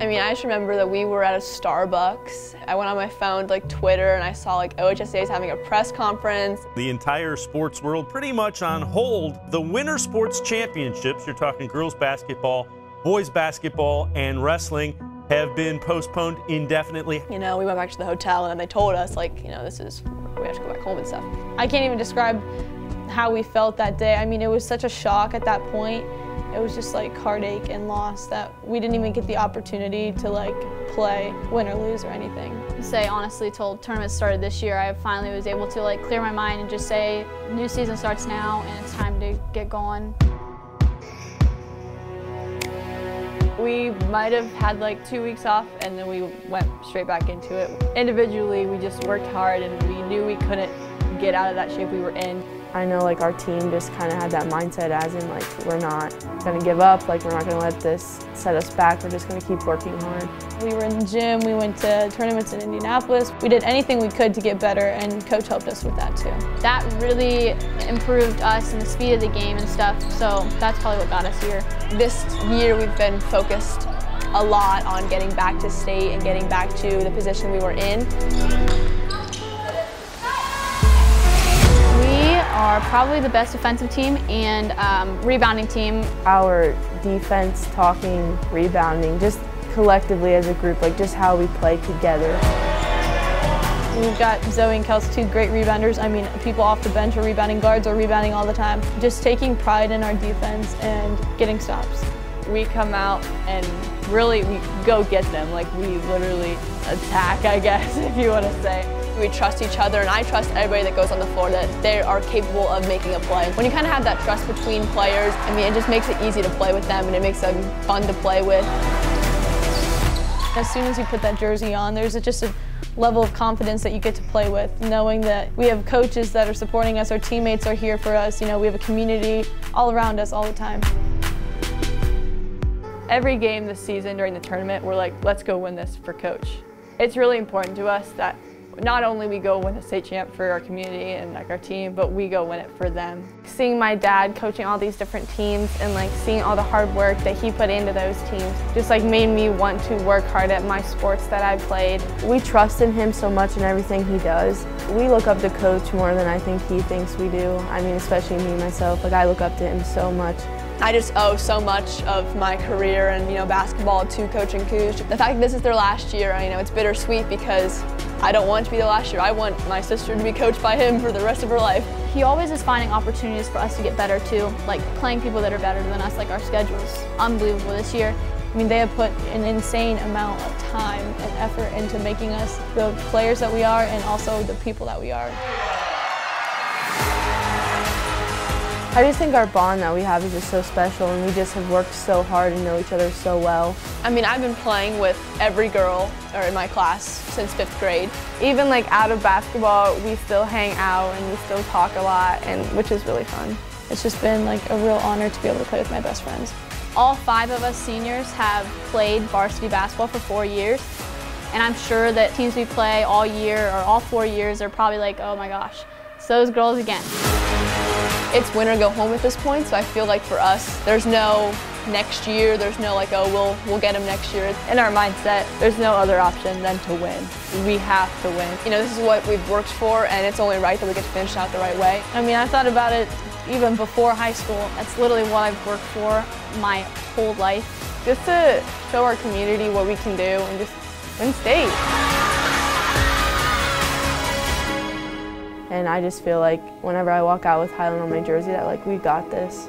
I mean, I just remember that we were at a Starbucks. I went on my phone, like Twitter, and I saw like OHSAA is having a press conference. The entire sports world pretty much on hold. The Winter Sports Championships, you're talking girls basketball, boys basketball, and wrestling, have been postponed indefinitely. You know, we went back to the hotel and they told us like, you know, this is, we have to go back home and stuff. I can't even describe how we felt that day. I mean, it was such a shock at that point. It was just like heartache and loss that we didn't even get the opportunity to like play, win or lose or anything. Say honestly, till tournament started this year, I finally was able to like clear my mind and just say, new season starts now and it's time to get going. We might have had like two weeks off and then we went straight back into it. Individually, we just worked hard and we knew we couldn't get out of that shape we were in. I know like our team just kind of had that mindset as in like we're not going to give up, like we're not going to let this set us back, we're just going to keep working hard. We were in the gym, we went to tournaments in Indianapolis. We did anything we could to get better and coach helped us with that too. That really improved us and the speed of the game and stuff, so that's probably what got us here. This year we've been focused a lot on getting back to state and getting back to the position we were in. Are probably the best defensive team and um, rebounding team. Our defense, talking, rebounding, just collectively as a group, like just how we play together. We've got Zoe and Kels, two great rebounders. I mean, people off the bench are rebounding guards or rebounding all the time. Just taking pride in our defense and getting stops. We come out and really we go get them. Like we literally attack, I guess, if you want to say. We trust each other, and I trust everybody that goes on the floor that they are capable of making a play. When you kind of have that trust between players, I mean, it just makes it easy to play with them, and it makes them fun to play with. As soon as you put that jersey on, there's just a level of confidence that you get to play with, knowing that we have coaches that are supporting us, our teammates are here for us, you know, we have a community all around us all the time. Every game this season during the tournament, we're like, let's go win this for coach. It's really important to us that not only we go win a state champ for our community and like our team, but we go win it for them. Seeing my dad coaching all these different teams and like seeing all the hard work that he put into those teams just like made me want to work hard at my sports that I played. We trust in him so much in everything he does. We look up to coach more than I think he thinks we do. I mean, especially me myself, like I look up to him so much. I just owe so much of my career and you know basketball to Coach and Cooch. The fact that this is their last year, you know, it's bittersweet because I don't want to be the last year. I want my sister to be coached by him for the rest of her life. He always is finding opportunities for us to get better too, like playing people that are better than us, like our schedule's unbelievable this year. I mean, they have put an insane amount of time and effort into making us the players that we are and also the people that we are. I just think our bond that we have is just so special and we just have worked so hard and know each other so well. I mean, I've been playing with every girl or in my class since fifth grade. Even like out of basketball, we still hang out and we still talk a lot, and which is really fun. It's just been like a real honor to be able to play with my best friends. All five of us seniors have played varsity basketball for four years. And I'm sure that teams we play all year or all four years are probably like, oh my gosh, it's those girls again. It's win or go home at this point, so I feel like for us, there's no next year, there's no like, oh, we'll, we'll get them next year. In our mindset, there's no other option than to win. We have to win. You know, this is what we've worked for, and it's only right that we get to finish out the right way. I mean, I thought about it even before high school. That's literally what I've worked for my whole life. Just to show our community what we can do and just win state. And I just feel like whenever I walk out with Hiland on my jersey that like we got this.